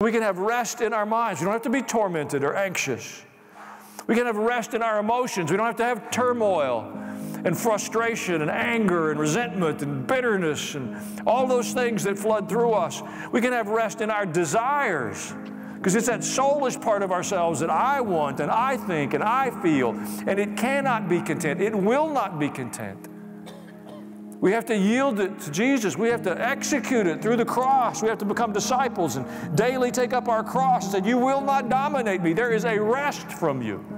We can have rest in our minds. We don't have to be tormented or anxious. We can have rest in our emotions. We don't have to have turmoil and frustration and anger and resentment and bitterness and all those things that flood through us. We can have rest in our desires because it's that soulish part of ourselves that I want and I think and I feel, and it cannot be content. It will not be content. We have to yield it to Jesus. We have to execute it through the cross. We have to become disciples and daily take up our cross and You will not dominate me. There is a rest from you.